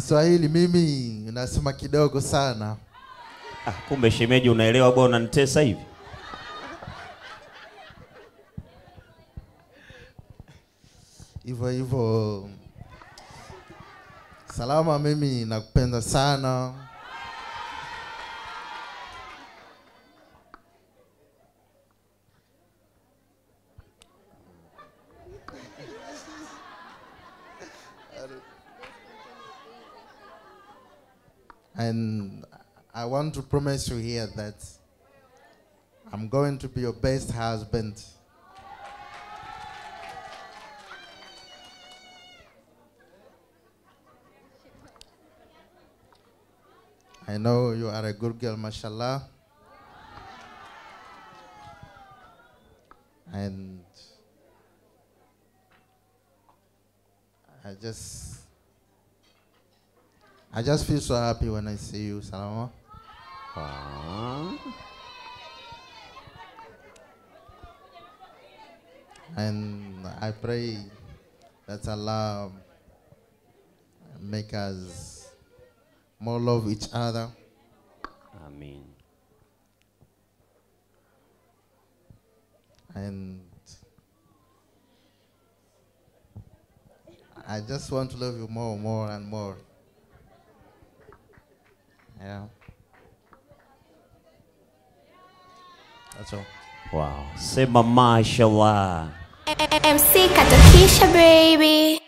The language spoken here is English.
Kiswahili mimi nasema kidogo sana. Ah, kumbe shemeji unaelewa bwana unanitesa hivi. Hivyo hivyo. Salama, mimi nakupenda sana. And I want to promise you here that I'm going to be your best husband. I know you are a good girl, mashallah. And I just I just feel so happy when I see you, Salama. And I pray that Allah make us more love each other. Amin. And I just want to love you more, more, and more. Yeah. That's all. Wow. Sema mashallah. MC Kato Kisha baby.